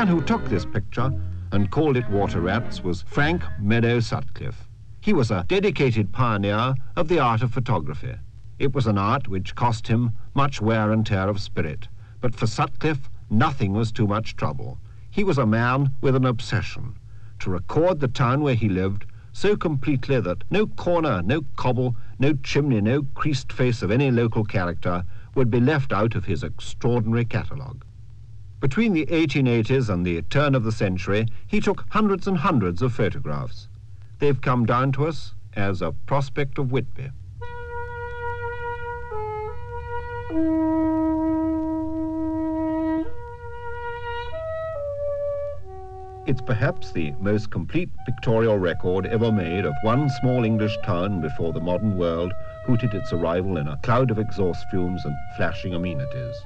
Man who took this picture and called it Water Rats was Frank Meadow Sutcliffe. He was a dedicated pioneer of the art of photography. It was an art which cost him much wear and tear of spirit, but for Sutcliffe nothing was too much trouble. He was a man with an obsession, to record the town where he lived so completely that no corner, no cobble, no chimney, no creased face of any local character would be left out of his extraordinary catalogue. Between the 1880s and the turn of the century, he took hundreds and hundreds of photographs. They've come down to us as a prospect of Whitby. It's perhaps the most complete pictorial record ever made of one small English town before the modern world hooted its arrival in a cloud of exhaust fumes and flashing amenities.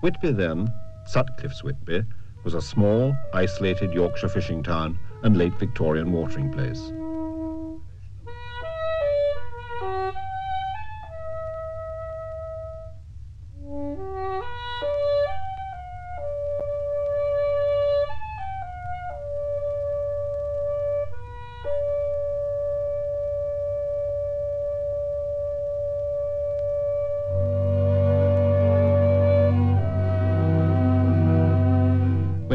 Whitby then Sutcliffe's Whitby was a small, isolated Yorkshire fishing town and late Victorian watering place.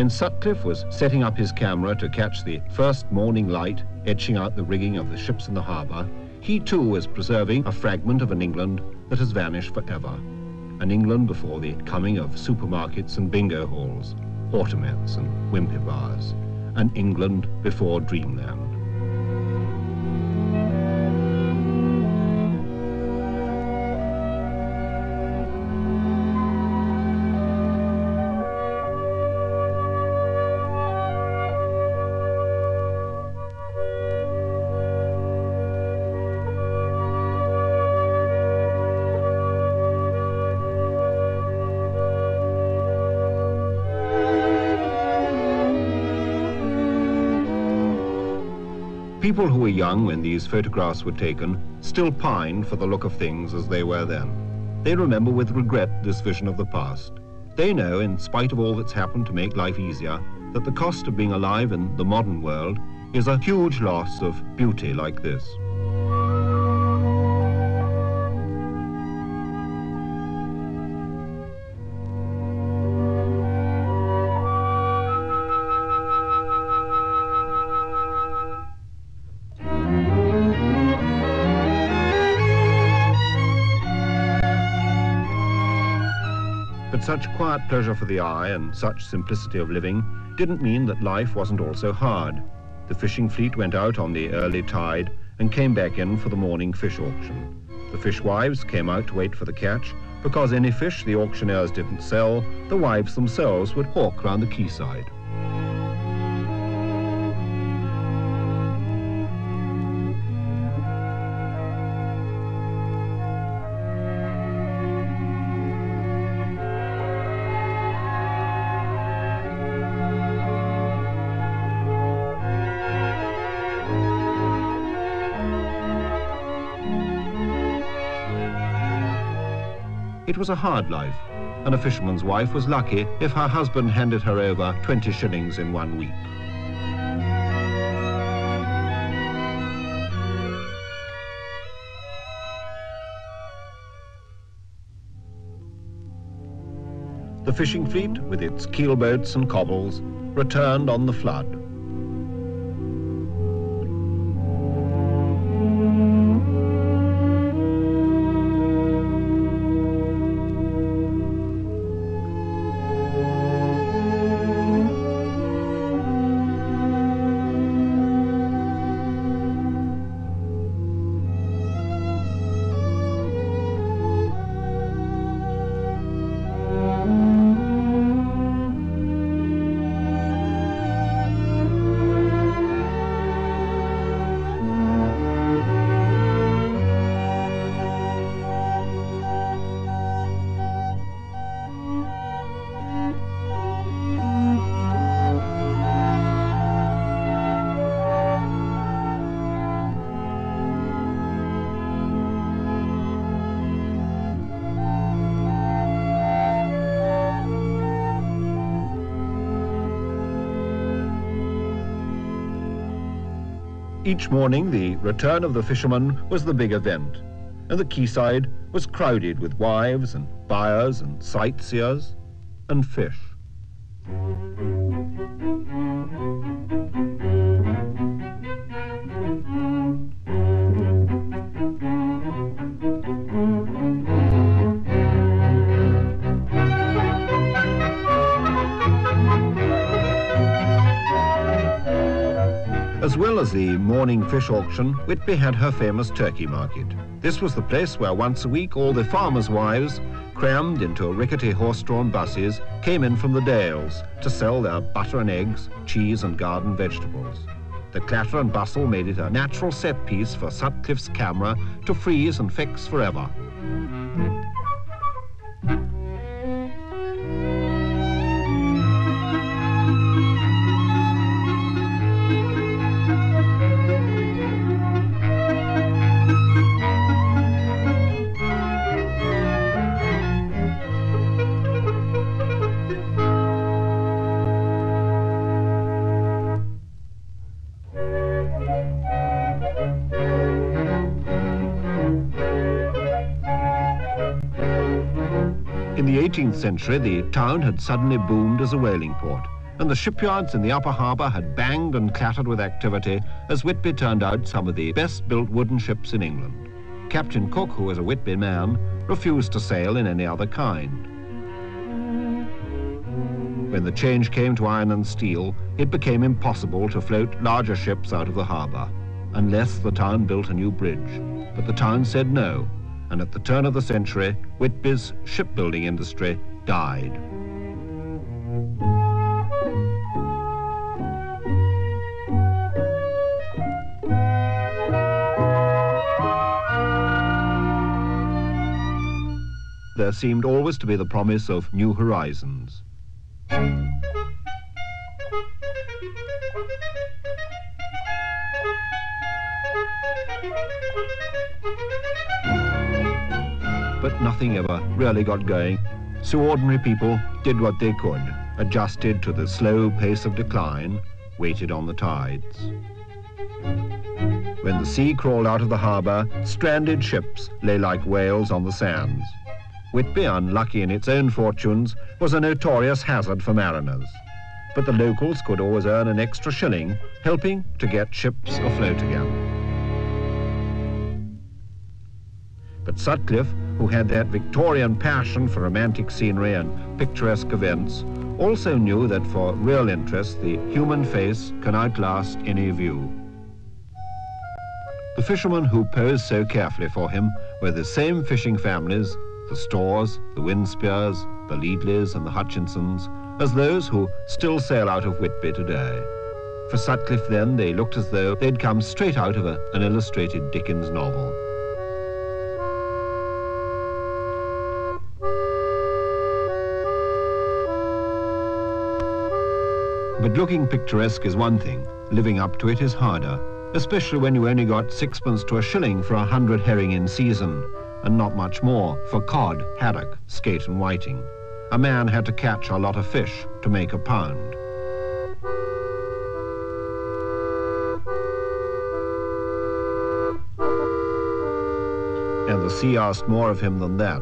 When Sutcliffe was setting up his camera to catch the first morning light etching out the rigging of the ships in the harbour, he too was preserving a fragment of an England that has vanished forever. An England before the coming of supermarkets and bingo halls, automats and wimpy bars. An England before dreamland. People who were young when these photographs were taken still pine for the look of things as they were then. They remember with regret this vision of the past. They know, in spite of all that's happened to make life easier, that the cost of being alive in the modern world is a huge loss of beauty like this. But such quiet pleasure for the eye and such simplicity of living didn't mean that life wasn't also hard. The fishing fleet went out on the early tide and came back in for the morning fish auction. The fishwives came out to wait for the catch because any fish the auctioneers didn't sell, the wives themselves would hawk round the quayside. It was a hard life, and a fisherman's wife was lucky if her husband handed her over 20 shillings in one week. The fishing fleet, with its keelboats and cobbles, returned on the flood. Each morning, the return of the fishermen was the big event, and the quayside was crowded with wives and buyers and sightseers and fish. As the morning fish auction, Whitby had her famous turkey market. This was the place where once a week all the farmers' wives, crammed into rickety horse-drawn buses, came in from the dales to sell their butter and eggs, cheese and garden vegetables. The clatter and bustle made it a natural set piece for Sutcliffe's camera to freeze and fix forever. Century, the town had suddenly boomed as a whaling port, and the shipyards in the upper harbour had banged and clattered with activity as Whitby turned out some of the best-built wooden ships in England. Captain Cook, who was a Whitby man, refused to sail in any other kind. When the change came to iron and steel, it became impossible to float larger ships out of the harbour, unless the town built a new bridge. But the town said no, and at the turn of the century, Whitby's shipbuilding industry died. There seemed always to be the promise of new horizons. Nothing ever really got going. So ordinary people did what they could, adjusted to the slow pace of decline, waited on the tides. When the sea crawled out of the harbour, stranded ships lay like whales on the sands. Whitby, unlucky in its own fortunes, was a notorious hazard for mariners. But the locals could always earn an extra shilling, helping to get ships afloat again. But Sutcliffe, who had that Victorian passion for romantic scenery and picturesque events, also knew that for real interest the human face can outlast any view. The fishermen who posed so carefully for him were the same fishing families, the Storrs, the Winspears, the Leadleys and the Hutchinsons, as those who still sail out of Whitby today. For Sutcliffe then they looked as though they'd come straight out of a, an illustrated Dickens novel. But looking picturesque is one thing, living up to it is harder, especially when you only got sixpence to a shilling for a hundred herring in season, and not much more for cod, haddock, skate and whiting. A man had to catch a lot of fish to make a pound. And the sea asked more of him than that.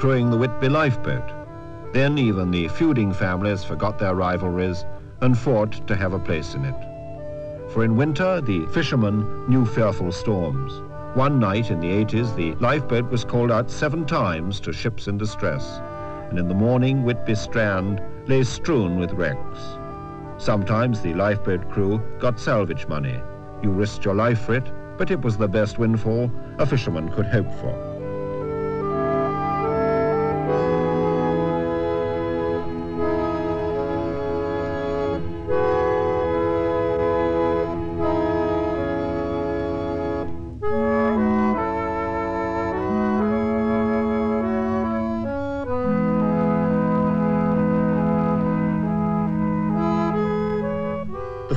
Crewing the Whitby lifeboat. Then even the feuding families forgot their rivalries and fought to have a place in it. For in winter, the fishermen knew fearful storms. One night in the 80s, the lifeboat was called out seven times to ships in distress, and in the morning, Whitby Strand lay strewn with wrecks. Sometimes the lifeboat crew got salvage money. You risked your life for it, but it was the best windfall a fisherman could hope for.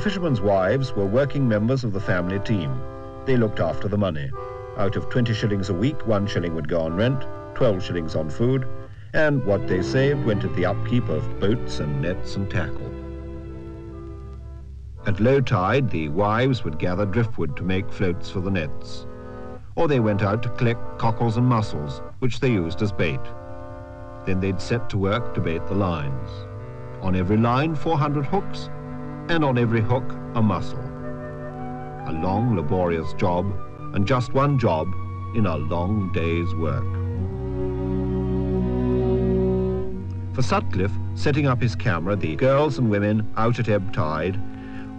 Fishermen's wives were working members of the family team. They looked after the money. Out of 20 shillings a week, one shilling would go on rent, 12 shillings on food, and what they saved went at the upkeep of boats and nets and tackle. At low tide, the wives would gather driftwood to make floats for the nets, or they went out to collect cockles and mussels, which they used as bait. Then they'd set to work to bait the lines. On every line, 400 hooks, and on every hook, a mussel. A long, laborious job, and just one job in a long day's work. For Sutcliffe, setting up his camera, the girls and women out at ebb tide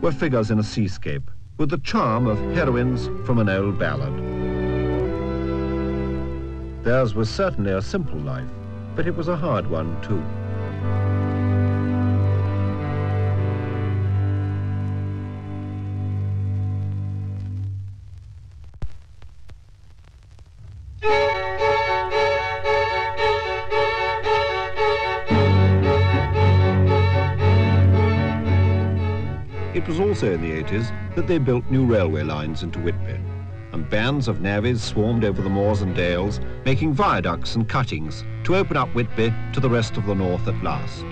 were figures in a seascape, with the charm of heroines from an old ballad. Theirs was certainly a simple life, but it was a hard one too. It was also in the 80s that they built new railway lines into Whitby, and bands of navvies swarmed over the moors and dales, making viaducts and cuttings to open up Whitby to the rest of the north at last.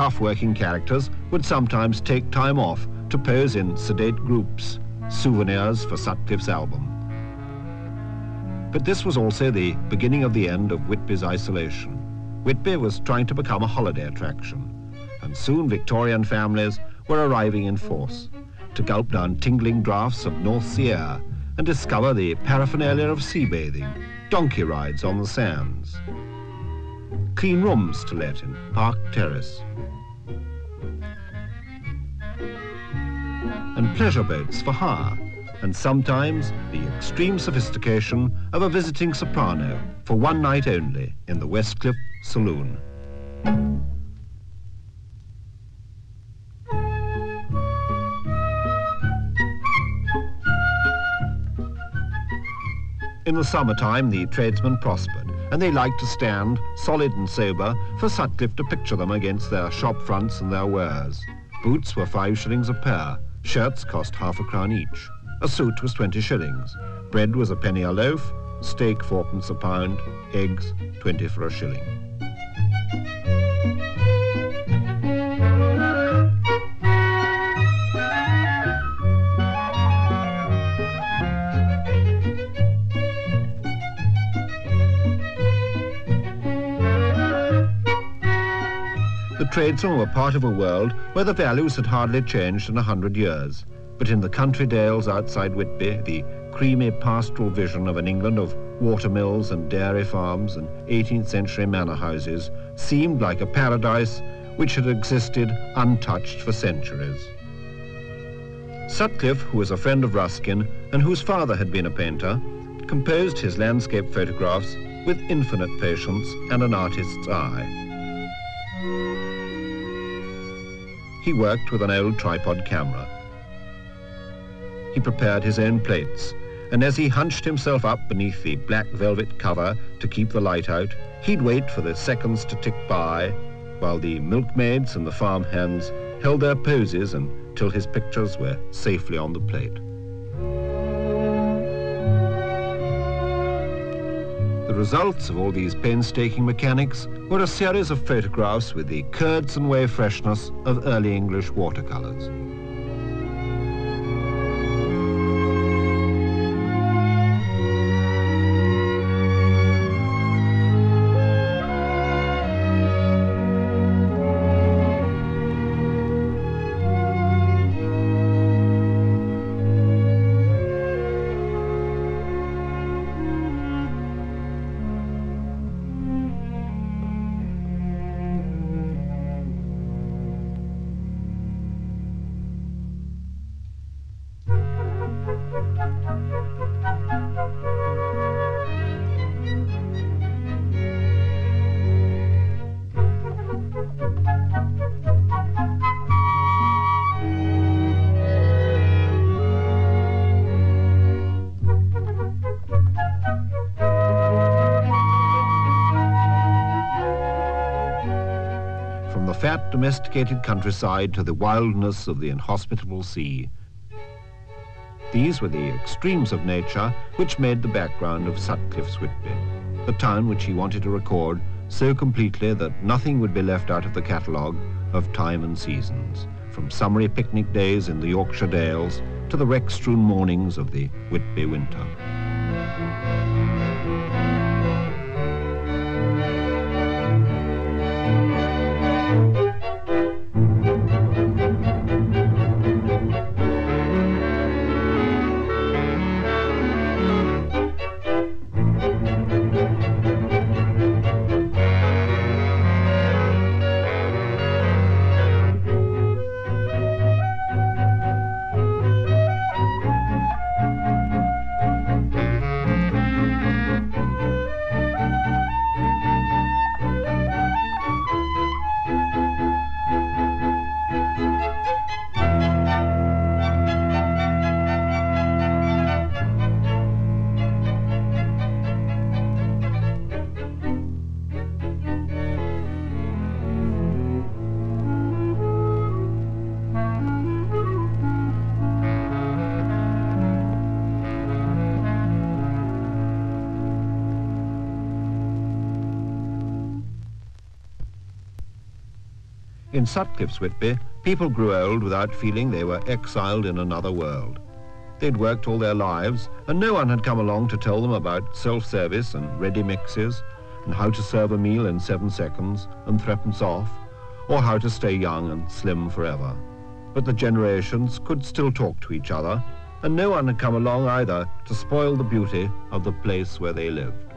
Tough working characters would sometimes take time off to pose in sedate groups, souvenirs for Sutcliffe's album. But this was also the beginning of the end of Whitby's isolation. Whitby was trying to become a holiday attraction, and soon Victorian families were arriving in force to gulp down tingling draughts of North Sea air and discover the paraphernalia of sea bathing, donkey rides on the sands, clean rooms to let in Park Terrace. And pleasure boats for hire, and sometimes the extreme sophistication of a visiting soprano for one night only in the Westcliff Saloon. In the summertime, the tradesmen prospered and they liked to stand, solid and sober, for Sutcliffe to picture them against their shop fronts and their wares. Boots were five shillings a pair, shirts cost half a crown each. A suit was 20 shillings. Bread was a penny a loaf, steak fourpence a pound, eggs 20 for a shilling. Tradesmen were part of a world where the values had hardly changed in a hundred years. But in the country dales outside Whitby, the creamy pastoral vision of an England of watermills and dairy farms and 18th century manor houses seemed like a paradise which had existed untouched for centuries. Sutcliffe, who was a friend of Ruskin and whose father had been a painter, composed his landscape photographs with infinite patience and an artist's eye. He worked with an old tripod camera. He prepared his own plates, and as he hunched himself up beneath the black velvet cover to keep the light out, he'd wait for the seconds to tick by while the milkmaids and the farm hands held their poses until his pictures were safely on the plate. Results of all these painstaking mechanics were a series of photographs with the curds and whey freshness of early English watercolours. Domesticated countryside to the wildness of the inhospitable sea. These were the extremes of nature which made the background of Sutcliffe's Whitby, the town which he wanted to record so completely that nothing would be left out of the catalogue of time and seasons, from summery picnic days in the Yorkshire Dales to the wreck-strewn mornings of the Whitby winter. In Sutcliffe's Whitby, people grew old without feeling they were exiled in another world. They'd worked all their lives, and no one had come along to tell them about self-service and ready mixes, and how to serve a meal in seven seconds and threepence off, or how to stay young and slim forever. But the generations could still talk to each other, and no one had come along either to spoil the beauty of the place where they lived.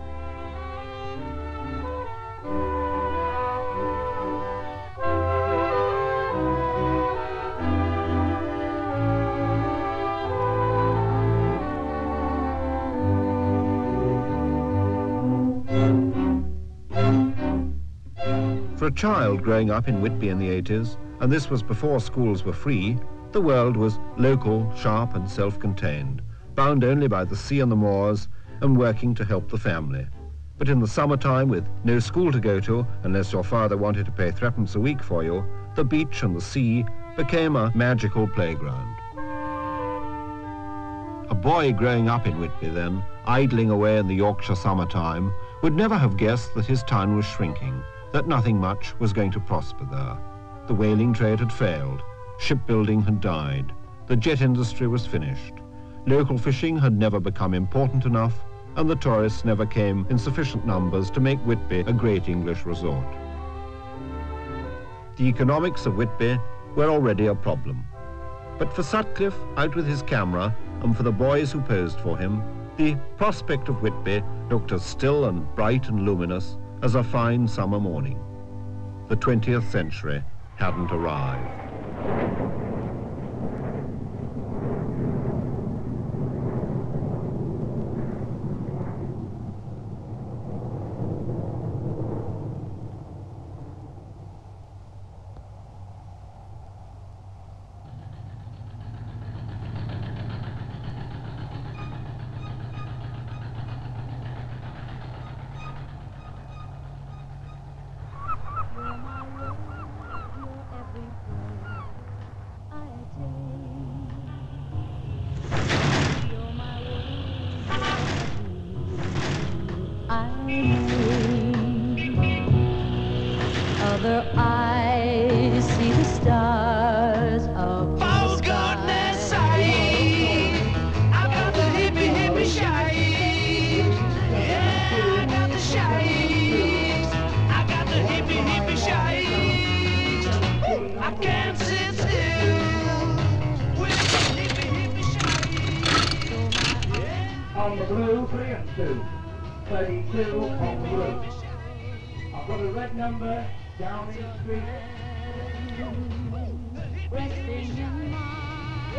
Child growing up in Whitby in the 80s, and this was before schools were free, the world was local, sharp and self-contained, bound only by the sea and the moors, and working to help the family. But in the summertime, with no school to go to, unless your father wanted to pay threepence a week for you, the beach and the sea became a magical playground. A boy growing up in Whitby then, idling away in the Yorkshire summertime, would never have guessed that his town was shrinking, that nothing much was going to prosper there. The whaling trade had failed, shipbuilding had died, the jet industry was finished, local fishing had never become important enough, and the tourists never came in sufficient numbers to make Whitby a great English resort. The economics of Whitby were already a problem. But for Sutcliffe, out with his camera, and for the boys who posed for him, the prospect of Whitby looked as still and bright and luminous as a fine summer morning. The 20th century hadn't arrived. Other eyes see the stars of For oh, goodness sake, I got the hippie hippie shakes. Yeah, I got the shakes. I got the hippie hippie shakes. I can't sit still with the hippie hippie shakes. on the blue, three and two. 32 on the blue. I've got a red number down street. resting in mind.